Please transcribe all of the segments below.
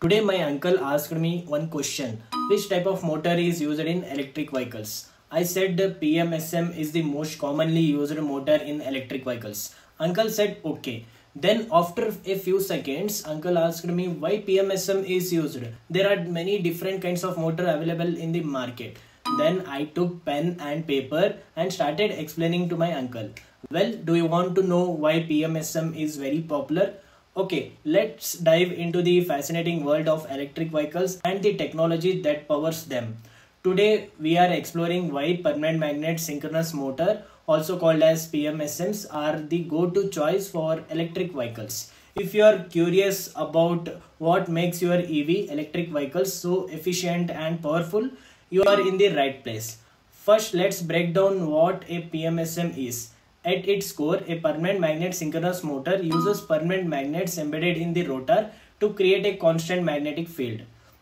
Today my uncle asked me one question. Which type of motor is used in electric vehicles? I said the PMSM is the most commonly used motor in electric vehicles. Uncle said okay. Then after a few seconds, uncle asked me why PMSM is used. There are many different kinds of motor available in the market. Then I took pen and paper and started explaining to my uncle. Well, do you want to know why PMSM is very popular? Okay, let's dive into the fascinating world of electric vehicles and the technology that powers them. Today, we are exploring why permanent magnet synchronous motor, also called as PMSMs, are the go-to choice for electric vehicles. If you are curious about what makes your EV electric vehicles so efficient and powerful, you are in the right place. First, let's break down what a PMSM is. At its core, a permanent magnet synchronous motor uses permanent magnets embedded in the rotor to create a constant magnetic field.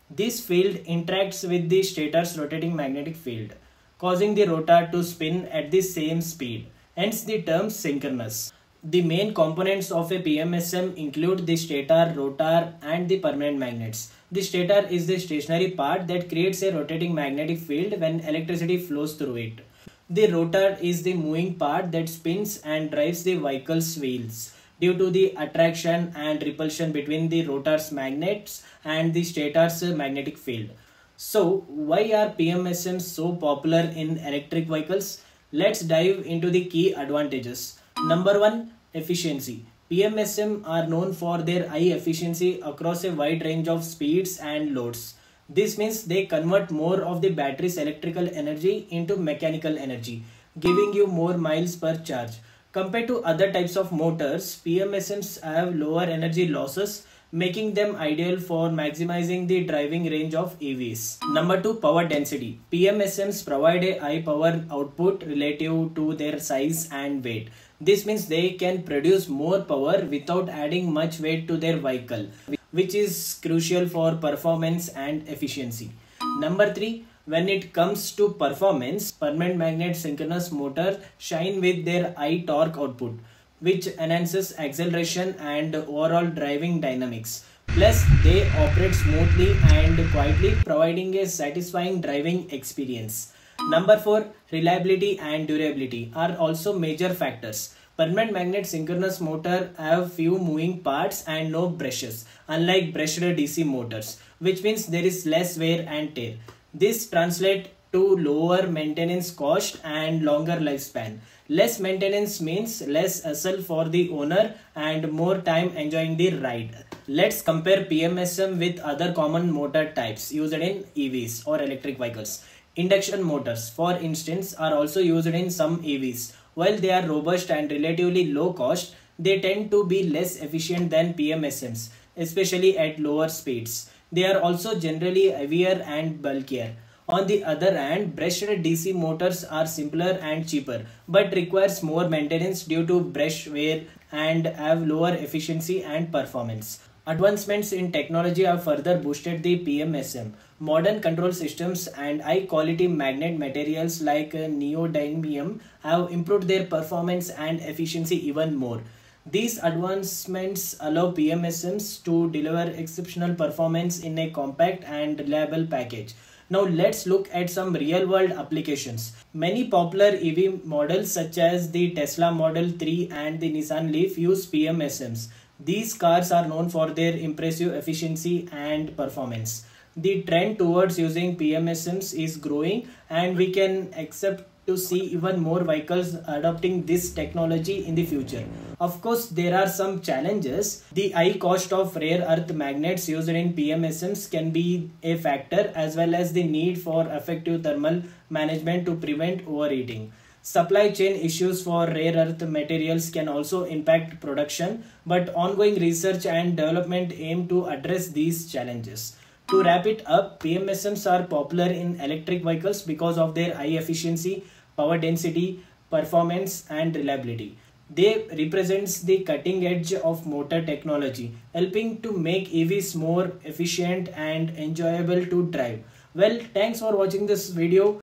This field interacts with the stator's rotating magnetic field, causing the rotor to spin at the same speed, hence the term synchronous. The main components of a PMSM include the stator, rotor and the permanent magnets. The stator is the stationary part that creates a rotating magnetic field when electricity flows through it. The rotor is the moving part that spins and drives the vehicle's wheels due to the attraction and repulsion between the rotor's magnets and the stator's magnetic field. So, why are PMSMs so popular in electric vehicles? Let's dive into the key advantages. Number one, efficiency. PMSM are known for their high efficiency across a wide range of speeds and loads. This means they convert more of the battery's electrical energy into mechanical energy, giving you more miles per charge. Compared to other types of motors, PMSMs have lower energy losses, making them ideal for maximizing the driving range of EVs. Number 2 Power density. PMSMs provide a high power output relative to their size and weight. This means they can produce more power without adding much weight to their vehicle which is crucial for performance and efficiency. Number 3 when it comes to performance, permanent magnet synchronous motor shine with their high torque output, which enhances acceleration and overall driving dynamics. Plus, they operate smoothly and quietly, providing a satisfying driving experience. Number 4, reliability and durability are also major factors. Permanent magnet synchronous motor have few moving parts and no brushes, unlike brushed DC motors, which means there is less wear and tear. This translates to lower maintenance cost and longer lifespan. Less maintenance means less hassle for the owner and more time enjoying the ride. Let's compare PMSM with other common motor types used in EVs or electric vehicles. Induction motors, for instance, are also used in some EVs while they are robust and relatively low cost, they tend to be less efficient than PMSMs, especially at lower speeds. They are also generally heavier and bulkier. On the other hand, brushed DC motors are simpler and cheaper, but requires more maintenance due to brush wear and have lower efficiency and performance. Advancements in technology have further boosted the PMSM. Modern control systems and high quality magnet materials like uh, neodymium have improved their performance and efficiency even more. These advancements allow PMSMs to deliver exceptional performance in a compact and reliable package. Now let's look at some real world applications. Many popular EV models such as the Tesla Model 3 and the Nissan Leaf use PMSMs. These cars are known for their impressive efficiency and performance. The trend towards using PMSMs is growing and we can accept to see even more vehicles adopting this technology in the future. Of course, there are some challenges. The high cost of rare earth magnets used in PMSMs can be a factor as well as the need for effective thermal management to prevent overheating. Supply chain issues for rare earth materials can also impact production, but ongoing research and development aim to address these challenges. To wrap it up, PMSMs are popular in electric vehicles because of their high efficiency, power density, performance and reliability. They represents the cutting edge of motor technology, helping to make EVs more efficient and enjoyable to drive. Well, thanks for watching this video.